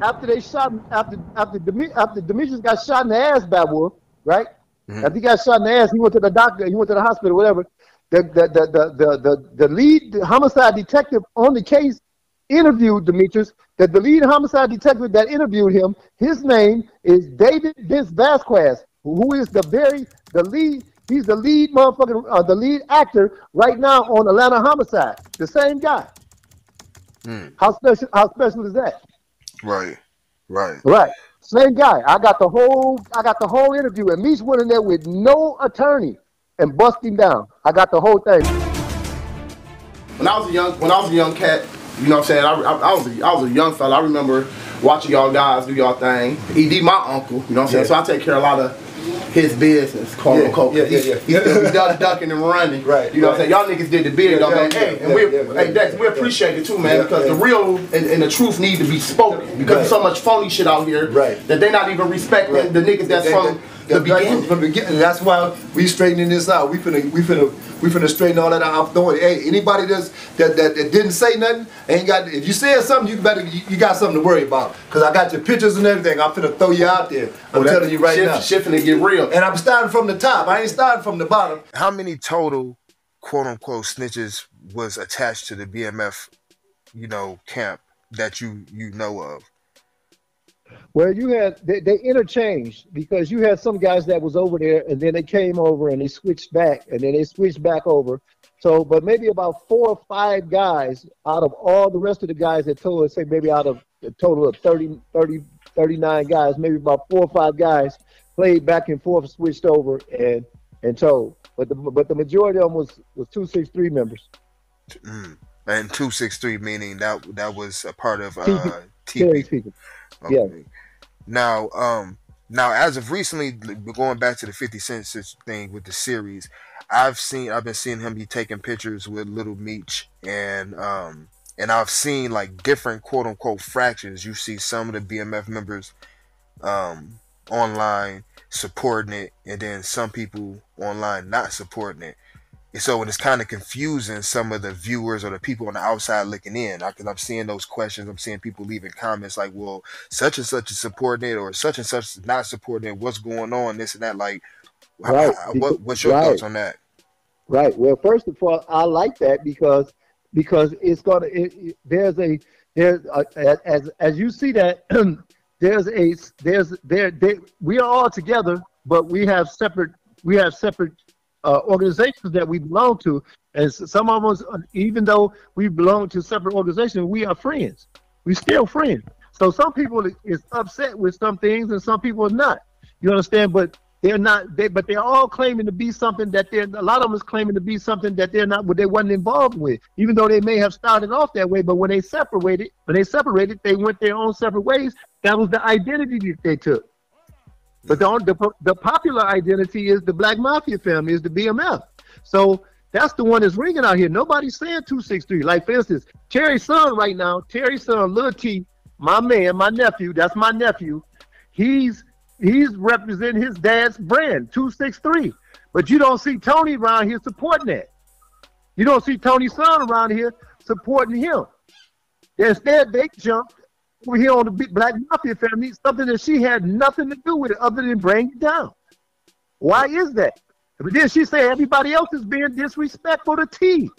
after they shot him, after after Demi, after Demetrius got shot in the ass by Wolf, right? Mhm. After he got shot in the ass, he went to the doctor. He went to the hospital, whatever. The the the the the, the, the lead homicide detective on the case interviewed Demetrius. That the lead homicide detective that interviewed him, his name is David Vince Vasquez, who is the very the lead. He's the lead motherfucker, uh, the lead actor right now on Atlanta Homicide. The same guy. Mm. How special? How special is that? Right. Right. Right. Same guy. I got the whole I got the whole interview and Meech went in there with no attorney and bust him down. I got the whole thing. When I was a young, when I was a young cat, you know what I'm saying? I, I, I was a, I was a young fella. I remember watching y'all guys do y'all thing. Ed, my uncle, you know what I'm saying? Yeah. So I take care of a lot of his business, quote Yeah, unquote. yeah, yeah, yeah. He still be duck, ducking and running. Right, You know what I'm saying? Y'all niggas did the big Yeah, yeah, Hey, yeah, and we, yeah, hey, Dex, we appreciate it too, man, because the real and, and the truth need to be spoken. Because Right. there's so much phony shit out here Right. that they not even respecting Right. the niggas that's They- from they- the they- beginning. From the beginning. That's why we straightening this out. We finna, we finna, we finna straighten all that out. I'm throwing. Hey, anybody that's that, that that didn't say nothing ain't got. If you said something, you better you, you got something to worry about. Cause I got your pictures and everything. I'm finna throw you out there. I'm that telling you right shit, now. Shit finna get real. And I'm starting from the top. I ain't starting from the bottom. How many total quote unquote snitches was attached to the BMF, you know, camp that you you know of? Well, you had they, they interchanged because you had some guys that was over there and then they came over and they switched back and then they switched back over. So, but maybe about four or five guys out of all the rest of the guys that told us, say maybe out of a total of 30, 30, 39 guys, maybe about four or five guys played back and forth, switched over and and told. But the but the majority of them was was two six three members. Mm. And two six three meaning that that was a part of uh, TP. Speaking. Yeah. Now, um, now as of recently, going back to the Fifty Cent thing with the series, I've seen, I've been seeing him be taking pictures with Little Meech, and um, and I've seen like different quote unquote fractions. You see some of the BMF members, um, online supporting it, and then some people online not supporting it. And so it's kind of confusing some of the viewers or the people on the outside looking in. Because I'm seeing those questions, I'm seeing people leaving comments like, "Well, such and such is supporting it, or such and such is not supporting it. What's going on? This and that." Like, Right. h- what, what's your Right. thoughts on that? Right. Well, first of all, I like that because because it's gonna. It, it- there's a there's a, as as you see that there's a there's there they, we are all together, but we have separate we have separate uh, organizations that we belong to, and some of us, even though we belong to separate organizations, we are friends. We still friends. So some people is upset with some things, and some people are not. You understand? But they're not. They but they're all claiming to be something that they're. A lot of them is claiming to be something that they're not. What they wasn't involved with, even though they may have started off that way. But when they separated, when they separated, they went their own separate ways. That was the identity that they took. But the, the the popular identity is the Black Mafia family, is the BMF. So that's the one that's ringing out here. Nobody's saying 263. Like, for instance, Terry's son right now, Terry's son, Lil T, my man, my nephew, that's my nephew. He's he's representing his dad's brand, 263. But you don't see Tony around here supporting that. You don't see Tony's son around here supporting him. Instead, they jumped over here on the Black Mafia family, something that she had nothing to do with it other than bring it down. Why is that? But then she said everybody else is being disrespectful to T.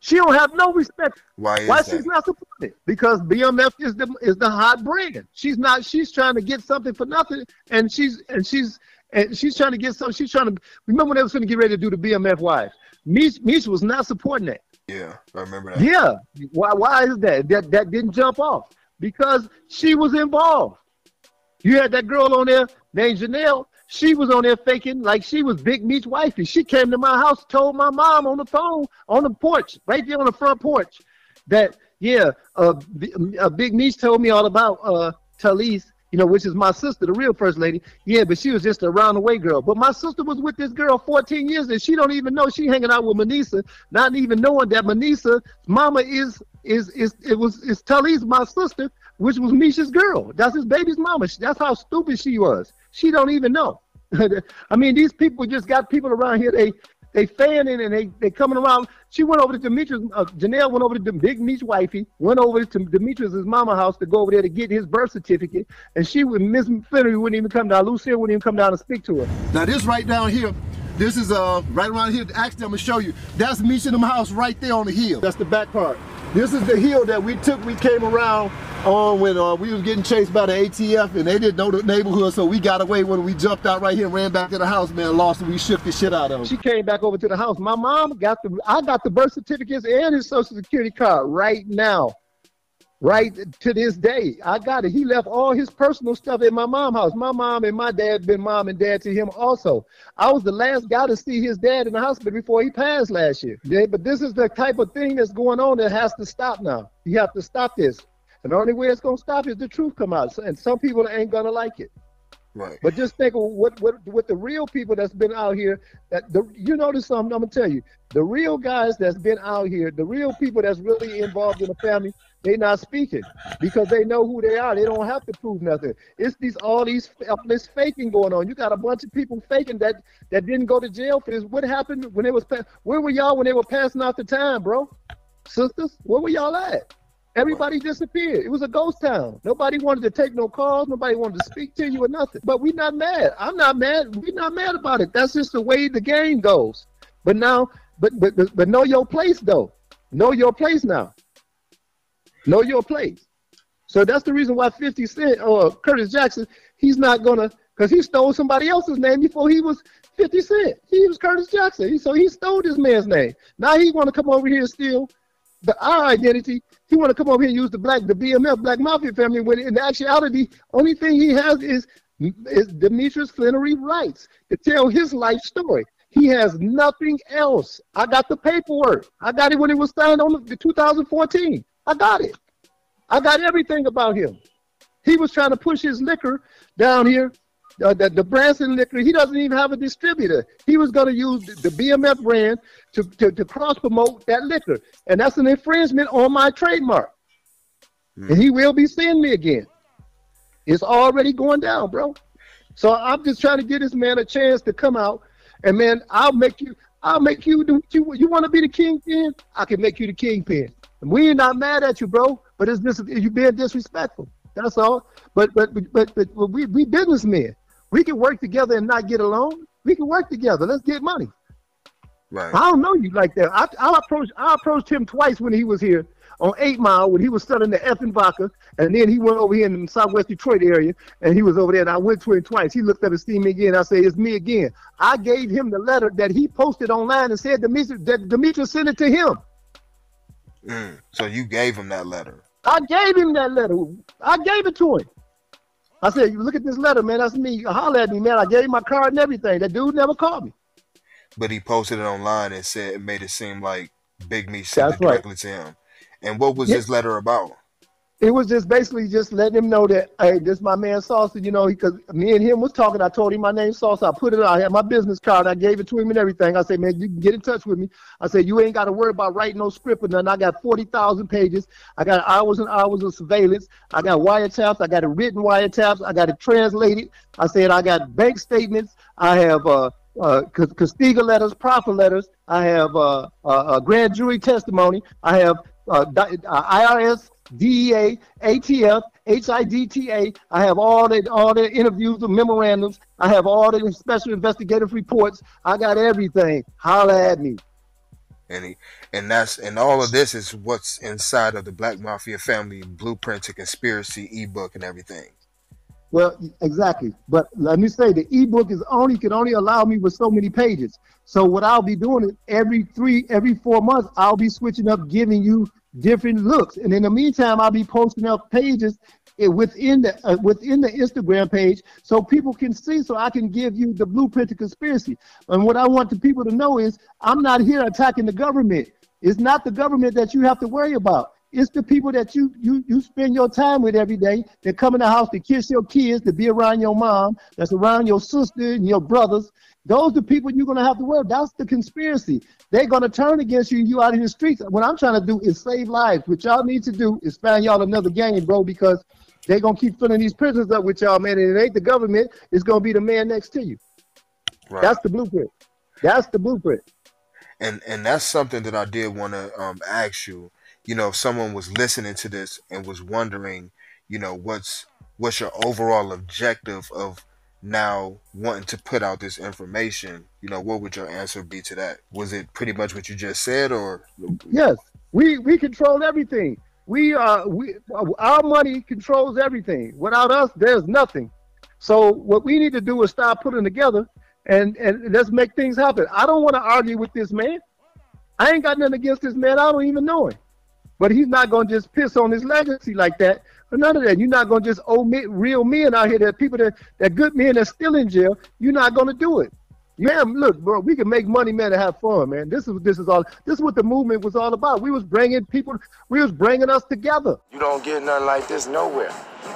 She don't have no respect. Why is Why that? she's not supporting it? Because BMF is the is the hot brand. She's not. She's trying to get something for nothing, and she's and she's and she's trying to get something. She's trying to remember when they was going to get ready to do the BMF wives. Mish, Mish was not supporting that. Yeah, I remember that. Yeah. Why? Why is that? That that didn't jump off because she was involved. You had that girl on there named Janelle. She was on there faking like she was Big Meech's wifey. She came to my house, told my mom on the phone, on the porch, right there on the front porch, that yeah, uh, uh Big Meat told me all about uh Talise, you know, which is my sister, the real first lady. Yeah, but she was just a roundaway girl. But my sister was with this girl 14 years, and she don't even know she hanging out with Manisa, not even knowing that Manisa mama is is is it was is Talise, my sister, which was Misha's girl. That's his baby's mama. That's how stupid she was. She don't even know. I mean, these people just got people around here. They they fanning and they they coming around. She went over to Demetrius. Uh, Janelle went over to the Big Meech wifey. Went over to Demetrius's mama house to go over there to get his birth certificate. And she would Miss Flenory wouldn't even come down. Lucille wouldn't even come down and speak to her. Now this right down here, this is uh right around here. Actually, I'm gonna show you. That's them house right there on the hill. That's the back part. This is the hill that we took. We came around on when uh, we was getting chased by the ATF and they didn't know the neighborhood, so we got away when we jumped out right here and ran back to the house, man. Lost and we shook the shit out of them. She came back over to the house. My mom got the I got the birth certificates and his social security card right now. Right to this day. I got it. He left all his personal stuff in my mom's house. My mom and my dad been mom and dad to him also. I was the last guy to see his dad in the hospital before he passed last year. Yeah, but this is the type of thing that's going on that has to stop now. You have to stop this. And the only way it's gonna stop is the truth come out. And some people ain't gonna like it. Right. But just think of what what what the real people that's been out here. That the you notice something. I'm gonna tell you. The real guys that's been out here, the real people that's really involved in the family, they not speaking because they know who they are. They don't have to prove nothing. It's these all these this faking going on. You got a bunch of people faking that that didn't go to jail for this. What happened when they was where were y'all when they were passing out the time, bro? Sisters, where were y'all at? Everybody disappeared. It was a ghost town. Nobody wanted to take no calls. Nobody wanted to speak to you or nothing. But we're not mad. I'm not mad. We're not mad about it. That's just the way the game goes. But now, but but but, but know your place though. Know your place now. Know your place. So that's the reason why 50 Cent or Curtis Jackson, he's not gonna because he stole somebody else's name before he was 50 Cent. He was Curtis Jackson. He, so he stole this man's name. Now he want to come over here and steal the our identity. He want to come over here and use the black, the BMF, Black Mafia family. When in actuality, only thing he has is is Demetrius Flenory rights to tell his life story. He has nothing else. I got the paperwork. I got it when it was signed on the 2014. I got it. I got everything about him. He was trying to push his liquor down here uh, the, the Branson liquor, he doesn't even have a distributor. He was going to use the, BMF brand to, to, to cross promote that liquor. And that's an infringement on my trademark. Mm. And he will be seeing me again. It's already going down, bro. So I'm just trying to give this man a chance to come out. And man, I'll make you, I'll make you do you, you want to be the kingpin? I can make you the kingpin. We are not mad at you, bro. But it's just you being disrespectful. That's all. But but but but, but we we businessmen. We can work together and not get along. We can work together. Let's get money. Right. I don't know you like that. I, I approached I approached him twice when he was here on Eight Mile when he was selling the effing vodka, and then he went over here in the Southwest Detroit area, and he was over there, and I went to him twice. He looked up and seen me again. I said, "It's me again." I gave him the letter that he posted online and said Demetrius, that Demetrius sent it to him. Mm, so you gave him that letter. I gave him that letter. I gave it to him. I said, "You look at this letter, man. That's me. Holler at me, man. I gave him my card and everything. That dude never called me." But he posted it online and said it made it seem like Big Me sent That's it directly right. to him. And what was yeah. this letter about? It was just basically just letting him know that hey, this my man Sosa, you know, because me and him was talking. I told him my name Sosa. I put it. I had my business card. I gave it to him and everything. I said, man, you can get in touch with me. I said, you ain't got to worry about writing no script or nothing. I got forty thousand pages. I got hours and hours of surveillance. I got wiretaps. I got it written wiretaps. I got it translated. I said I got bank statements. I have uh, uh, Kastigar letters, proffer letters. I have uh, uh, grand jury testimony. I have uh, uh IRS DEA, ATF, HIDTA. I have all the all the interviews and memorandums. I have all the special investigative reports. I got everything. Holla at me. And he, and that's and all of this is what's inside of the Black Mafia Family Blueprint to Conspiracy ebook and everything. Well, exactly. But let me say the ebook is only can only allow me with so many pages. So what I'll be doing is every three, every four months, I'll be switching up, giving you different looks. And in the meantime, I'll be posting up pages within the uh, within the Instagram page so people can see, so I can give you the blueprint to conspiracy. And what I want the people to know is I'm not here attacking the government. It's not the government that you have to worry about. It's the people that you you you spend your time with every day that come in the house to kiss your kids, to be around your mom, that's around your sister and your brothers. Those are the people you're gonna have to worry. That's the conspiracy. They're gonna turn against you. And you out in the streets. What I'm trying to do is save lives. What y'all need to do is find y'all another game, bro, because they're gonna keep filling these prisons up with y'all, man. And it ain't the government. It's gonna be the man next to you. Right. That's the blueprint. That's the blueprint. and and that's something that I did want to um, ask you. You know, if someone was listening to this and was wondering, you know, what's what's your overall objective of now wanting to put out this information, you know, what would your answer be to that? Was it pretty much what you just said, or yes, we we control everything. We uh we our money controls everything. Without us, there's nothing. So what we need to do is start putting together and and let's make things happen. I don't want to argue with this man. I ain't got nothing against this man. I don't even know him. But he's not gonna just piss on his legacy like that. None of that. You're not gonna just omit real men out here. That people that that good men that's still in jail. You're not gonna do it. Man, look, bro, we can make money, man, and have fun, man. This is this is all. This is what the movement was all about. We was bringing people. We was bringing us together. You don't get nothing like this nowhere.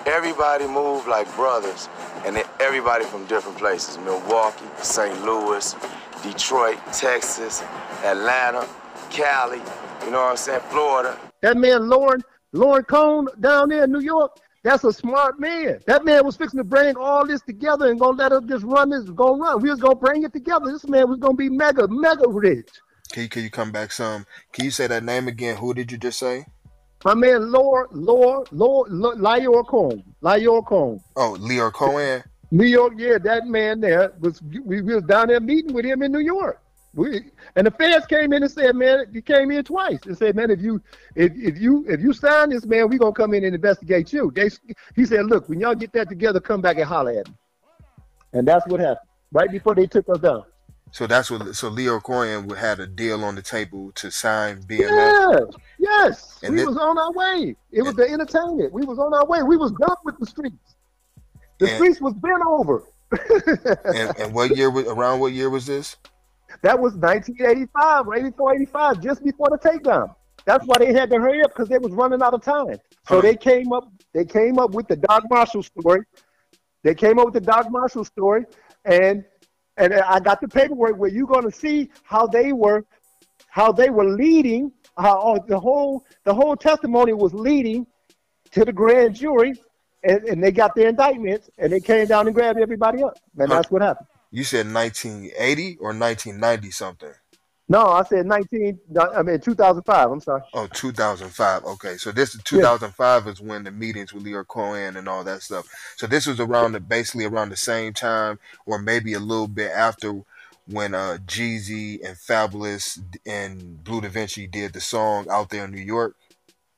Everybody moved like brothers, and everybody from different places: Milwaukee, St. Louis, Detroit, Texas, Atlanta, Cali. You know what I'm saying? Florida. That man, Lauren, Lyor Cohen down there in New York, that's a smart man. That man was fixing to bring all this together and gonna let us just run this, go run. We was gonna bring it together. This man was gonna be mega, mega rich. Can you, can you come back some? Can you say that name again? Who did you just say? My man, Lord, Lord, Lord, Lyor Cohen. Lyor Cohen. Oh, Lyor Cohen. New York, yeah, that man there was. We, we was down there meeting with him in New York. We and the feds came in and said, man, you came in twice and said, man, if you if, if you if you sign this, man, we gonna come in and investigate you. They he said, look, when y'all get that together, come back and holler at me. And that's what happened right before they took us down. So that's what. So Lyor Cohen had a deal on the table to sign BMF. Yes, yes. And we was on our way. It was the entertainment. We was on our way. We was done with the streets. The and, streets was bent over. and, and what year? Around what year was this? That was 1985 or 84, 85, just before the takedown. That's why they had to hurry up because they was running out of time. So they came up, they came up with the Doc Marshall story. They came up with the Doc Marshall story, and and I got the paperwork where you're going to see how they were, how they were leading, how oh, the whole the whole testimony was leading to the grand jury, and, and they got their indictments, and they came down and grabbed everybody up, and that's what happened. You said 1980 or 1990 something? No, I said 19. I mean 2005. I'm sorry. Oh, 2005. Okay, so this is 2005 yeah. is when the meetings with Lyor Cohen and all that stuff. So this was around the basically around the same time, or maybe a little bit after when uh Jeezy and Fabolous and Bleu DaVinci did the song out there in New York.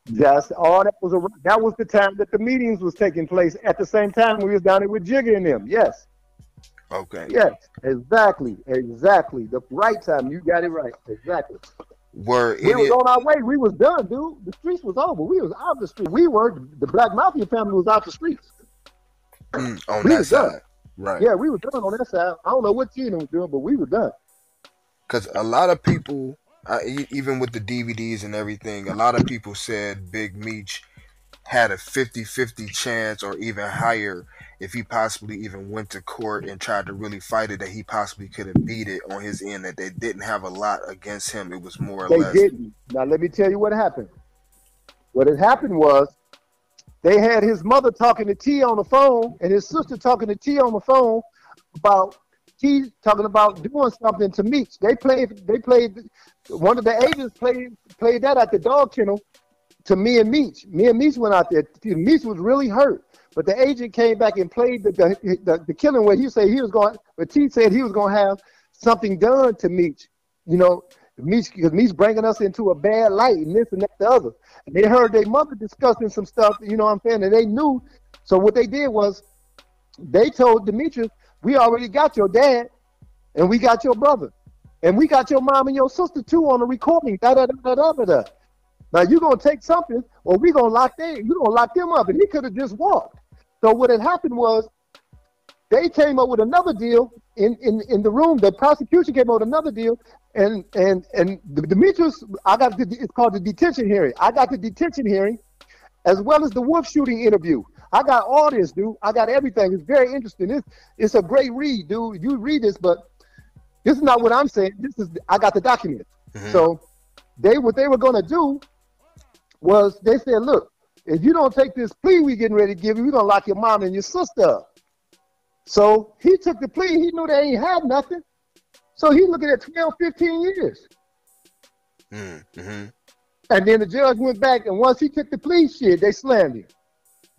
Yes, all that was a, that was the time that the meetings was taking place. At the same time, we was down there with Jigga and them. Yes. Okay. Yes, exactly, exactly. The right time. You got it right. Exactly. Were we was on our way. We was done, dude. The streets was over. We was out the street. We were the Black Mafia family was out the streets. Mm, on we that side, done. right? Yeah, we were done on that side. I don't know what team was doing, but we were done. Because a lot of people, uh, even with the DVDs and everything, a lot of people said Big Meech had a 50-50 chance or even higher if he possibly even went to court and tried to really fight it, that he possibly could have beat it on his end. That they didn't have a lot against him. It was more or they less. Didn't. Now let me tell you what happened. What had happened was they had his mother talking to T on the phone and his sister talking to T on the phone about T talking about doing something to Meech. They played. They played. One of the agents played played that at the dog kennel to me and Meech. Me and Meech went out there. Meech was really hurt. But the agent came back and played the the, the, the killing where he said he was going, but T said he was going to have something done to Meech. You know, Meech because Meech bringing us into a bad light and this and that the other. And they heard their mother discussing some stuff, you know what I'm saying? And they knew. So what they did was they told Demetrius, we already got your dad and we got your brother. And we got your mom and your sister too on the recording. Da da da da da da. Now you're gonna take something, or we gonna lock them. You gonna lock them up, and he could have just walked. So what had happened was they came up with another deal in, in, in the room. The prosecution came up with another deal, and and and the Demetrius, I got the, it's called the detention hearing. I got the detention hearing, as well as the Wolf shooting interview. I got all this, dude. I got everything. It's very interesting. It's it's a great read, dude. You read this, but this is not what I'm saying. This is I got the document. Mm-hmm. So they what they were gonna do was they said, look, if you don't take this plea we getting ready to give you, we're gonna lock your mom and your sister up. So he took the plea. He knew they ain't had nothing. So he's looking at 12, 15 years. Mm-hmm. And then the judge went back, and once he took the plea shit, they slammed him.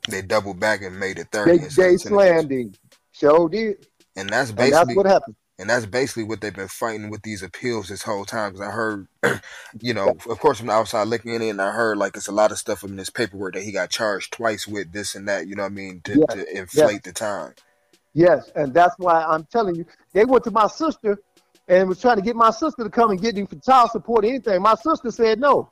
They doubled back and made it thirty. They, instead they slammed him. Sure did. And that's And basically that's what happened. And that's basically what they've been fighting with these appeals this whole time. Because I heard, you know, of course, from the outside looking in, and I heard like it's a lot of stuff in this paperwork that he got charged twice with this and that. You know what I mean? To, Yeah, to inflate the time. Yes, and that's why I'm telling you, they went to my sister and was trying to get my sister to come and get him for child support or anything. My sister said no.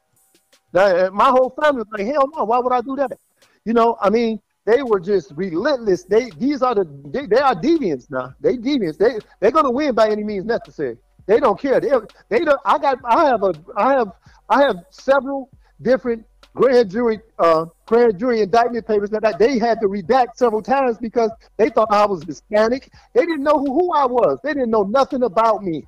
Now, my whole family was like, hell no, why would I do that? You know, I mean, they were just relentless. They these are the they, they are deviants now. They deviants. They they're gonna win by any means necessary. They don't care. They they don't. I got I have a I have I have several different grand jury uh grand jury indictment papers that they had to redact several times because they thought I was Hispanic. They didn't know who, who I was. They didn't know nothing about me.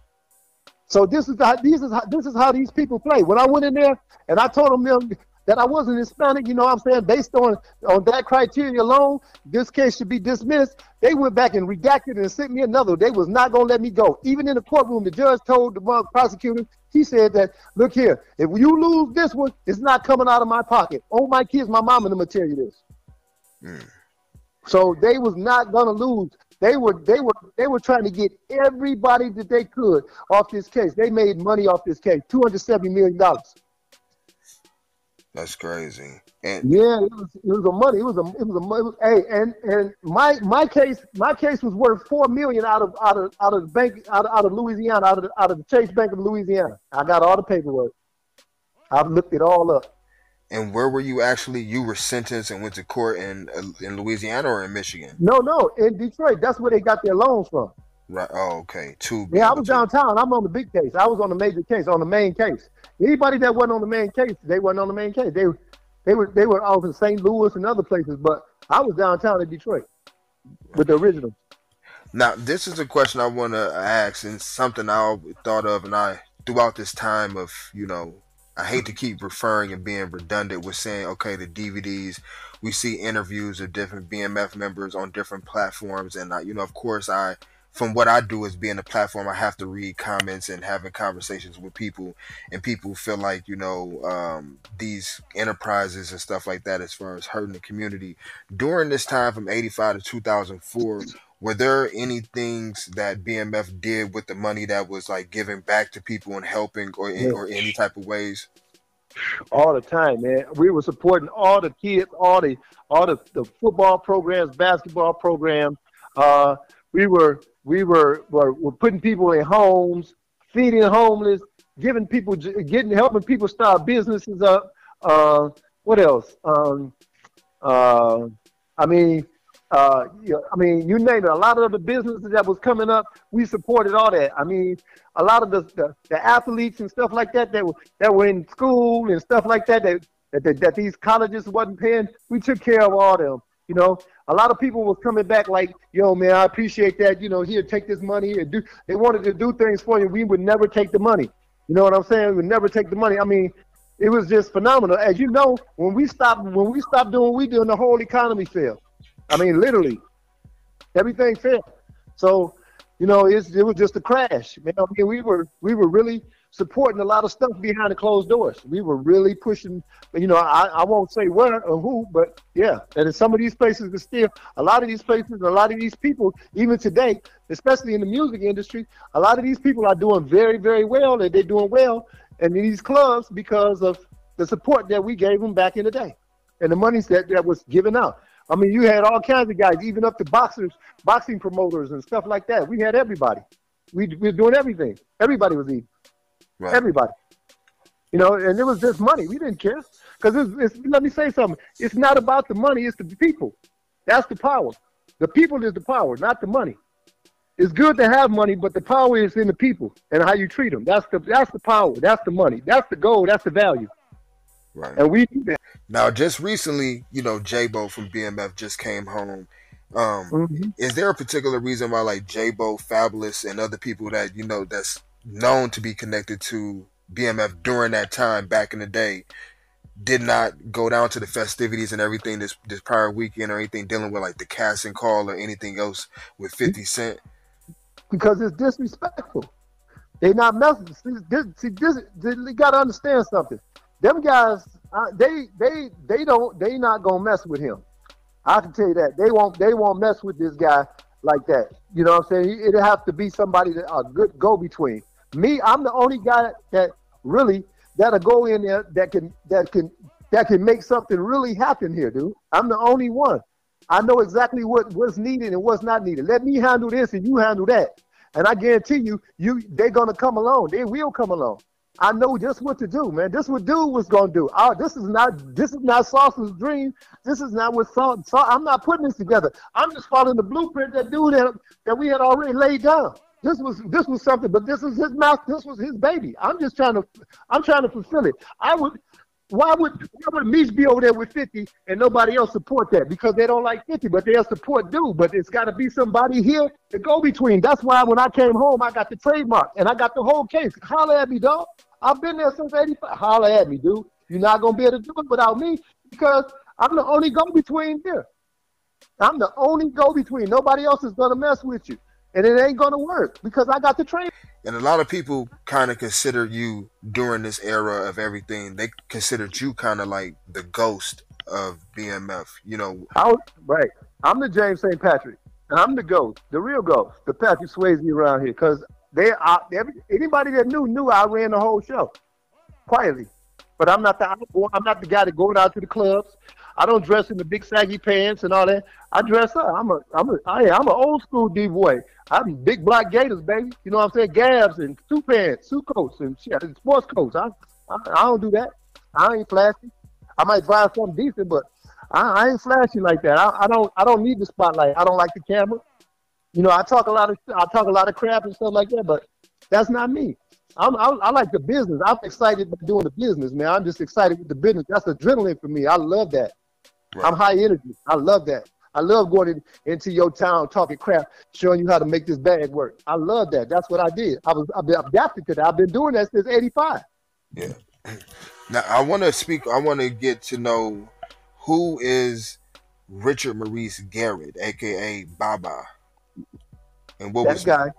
So this is how this is how this is how these people play. When I went in there and I told them that I wasn't Hispanic, you know what I'm saying, based on on that criteria alone, this case should be dismissed. They went back and redacted and sent me another. They was not gonna let me go. Even in the courtroom, the judge told the prosecutor, he said that, look here, if you lose this one, it's not coming out of my pocket. Oh my kids, my mom mama gonna tell you this. Mm. So they was not gonna lose. They were they were they were trying to get everybody that they could off this case. They made money off this case, two hundred seventy million dollars. That's crazy. And Yeah, it was it was a money. It was a it was a was, hey and and my my case my case was worth four million out of out of out of the bank out of, out of Louisiana out of the, out of the Chase Bank of Louisiana. I got all the paperwork. I've looked it all up. and where were you actually? You were sentenced and went to court in uh, in Louisiana or in Michigan? No, no, in Detroit, that's where they got their loans from. Right. Oh, okay. Two. Yeah, I was downtown. I'm on the big case. I was on the major case, on the main case. Anybody that wasn't on the main case, they wasn't on the main case. They they were they were off in St. Louis and other places, but I was downtown in Detroit with the original. Now, this is a question I want to ask, and something I thought of, and I throughout this time of you know, I hate to keep referring and being redundant with saying, okay, the DVDs. We see interviews of different BMF members on different platforms, and I, you know, of course, I from what I do as being a platform, I have to read comments and having conversations with people, and people feel like you know um, these enterprises and stuff like that, as far as hurting the community. During this time from '85 to 2004, were there any things that BMF did with the money that was like giving back to people and helping, or Yeah. or any type of ways? all the time, man. We were supporting all the kids, all the all the, the football programs, basketball programs. Uh, we were we were, were were putting people in homes, feeding homeless, giving people getting helping people start businesses up. Uh, what else? Um, uh, I mean, uh, I mean, you name it. A lot of the businesses that was coming up, we supported all that. I mean, a lot of the, the, the athletes and stuff like that that were that were in school and stuff like that that that, that, that these colleges wasn't paying. We took care of all them. You know, a lot of people was coming back like, "Yo, man, I appreciate that. You know, here, take this money and do." They wanted to do things for you. We would never take the money. You know what I'm saying? We would never take the money. I mean, it was just phenomenal. As you know, when we stopped when we stopped doing what we doing, the whole economy failed. I mean, literally, everything failed. So, you know, it was just a crash. Man, I mean, we were we were really supporting a lot of stuff behind the closed doors. We were really pushing. You know, I, I won't say where or who, but yeah, and in some of these places, are still a lot of these places, a lot of these people, even today, especially in the music industry, a lot of these people are doing very, very well, and they're doing well in these clubs because of the support that we gave them back in the day, and the monies that that was given out. I mean, you had all kinds of guys, even up to boxers, boxing promoters and stuff like that. We had everybody. We, we were doing everything. Everybody was eating. Right. Everybody. You know, and it was just money. We didn't care. Because it's, it's, let me say something. It's not about the money, it's the people. That's the power. The people is the power, not the money. It's good to have money, but the power is in the people and how you treat them. That's the that's the power. That's the money. That's the goal. That's the value. Right. And we do that. Now, just recently, you know, J-Bo from BMF just came home. Um, Mhm. is there a particular reason why like J-Bo, Fabolous, and other people that you know that's known to be connected to BMF during that time back in the day did not go down to the festivities and everything this this prior weekend or anything dealing with like the casting call or anything else with 50 Cent? because it's disrespectful. They not messing. See, this, see, this, this, you got to understand something. Them guys, uh, they, they, they don't, they not gonna mess with him. I can tell you that they won't, they won't mess with this guy like that. You know what I'm saying? It'd have to be somebody that a good go between. Me, I'm the only guy that really that'll go in there that can that can that can make something really happen here, dude. I'm the only one. I know exactly what what's needed and what's not needed. Let me handle this and you handle that. And I guarantee you, you they're gonna come along. They will come along. I know just what to do, man. This is what dude was gonna do. Oh, this is not this is not Sauce's dream. This is not what Sauce. Sa- I'm not putting this together. I'm just following the blueprint that dude that, that we had already laid down. This was this was something, but this is his mouth. This was his baby. I'm just trying to I'm trying to fulfill it. I would why would why would Meech be over there with 50 and nobody else support that? Because they don't like 50, but they'll support dude. But it's got to be somebody here to go between. That's why when I came home, I got the trademark and I got the whole case. Holla at me, dog. I've been there since 85. Holla at me, dude. You're not gonna be able to do it without me because I'm the only go between here. I'm the only go between. Nobody else is gonna mess with you. And it ain't gonna work because I got the trade. And a lot of people kind of consider you during this era of everything. They considered you kind of like the ghost of BMF. You know, I was, right. I'm the James St. Patrick. And I'm the ghost, the real ghost, the Patrick Swayze around here. Because they are every, anybody that knew knew I ran the whole show quietly. But I'm not the I'm not the guy that going out to the clubs. I don't dress in the big saggy pants and all that. I dress up. I'm a I'm a I, I'm an old school D boy. I'm big black gators, baby. You know what I'm saying? Gabs and suit pants, suit coats and shit, and sports coats. I, I I don't do that. I ain't flashy. I might buy something decent, but I, I ain't flashy like that. I, I don't I don't need the spotlight. I don't like the camera. You know, I talk a lot of I talk a lot of crap and stuff like that, but that's not me. I'm, I, I like the business. I'm excited about doing the business, man. I'm just excited with the business. That's adrenaline for me. I love that. Right. I'm high energy. I love that. I love going in, into your town talking crap, showing you how to make this bag work. I love that. That's what I did. I was I've been adapted to that. I've been doing that since '85. Yeah. Now I want to speak. I want to get to know who is Richard Maurice Garrett, aka Baba. And what was that was guy?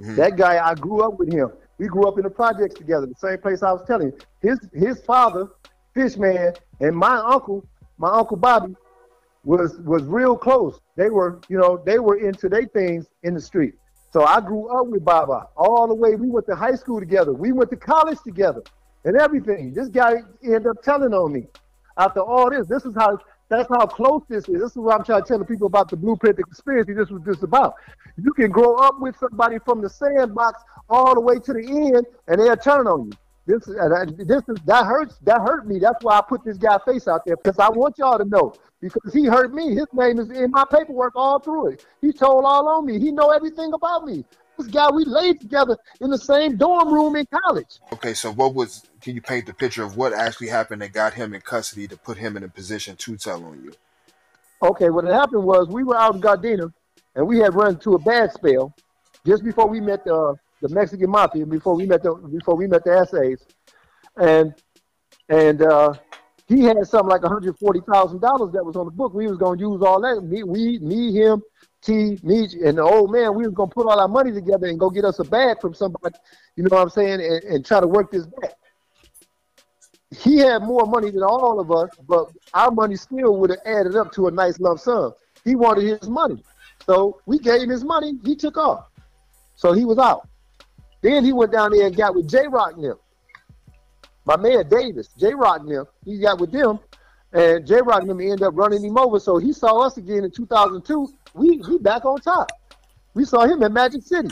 Mm-hmm. That guy, I grew up with him. We grew up in the projects together, the same place I was telling you. His his father, Fishman, and my uncle, my uncle Bobby, was was real close. They were, you know, they were into their things in the street. So I grew up with Baba all the way. We went to high school together. We went to college together, and everything. This guy ended up telling on me. After all this, this is how that's how close this is. This is what I'm trying to tell the people about the blueprint conspiracy. This was just about. You can grow up with somebody from the sandbox all the way to the end, and they'll turn on you. This, uh, this is that hurts. That hurt me. That's why I put this guy face out there because I want y'all to know because he hurt me. His name is in my paperwork all through it. He told all on me. He know everything about me. This guy we laid together in the same dorm room in college. Okay, so what was? Can you paint the picture of what actually happened that got him in custody to put him in a position to tell on you? Okay, what happened was we were out in Gardena, and we had run into a bad spell just before we met the the Mexican mafia, before we met the before we met the essays, and and uh, he had something like one hundred forty thousand dollars that was on the book. We was gonna use all that. Me, we, me, him, T, me, and the old man. We was gonna put all our money together and go get us a bag from somebody. You know what I'm saying? And, and try to work this back. He had more money than all of us, but our money still would have added up to a nice lump sum. He wanted his money, so we gave him his money. He took off, so he was out. Then he went down there and got with J Rock them my man Davis, J Rock them, he got with them, and J Rock and them ended up running him over. So he saw us again in 2002. We we back on top. We saw him at Magic City.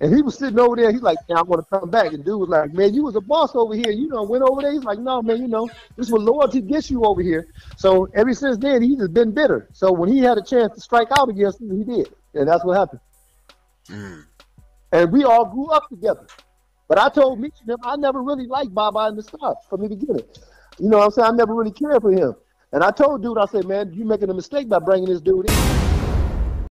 And he was sitting over there. He's like, "Yeah, I'm gonna come back." And dude was like, "Man, you was a boss over here. You know, went over there." He's like, "No, man, you know, this is what loyalty gets you over here." So ever since then, he's just been bitter. So when he had a chance to strike out against him, he did, and that's what happened. Mm. And we all grew up together. But I told Meech I never really liked Baba in the start from the beginning. You know what I'm saying? I never really cared for him. And I told dude, I said, man, you're making a mistake by bringing this dude in.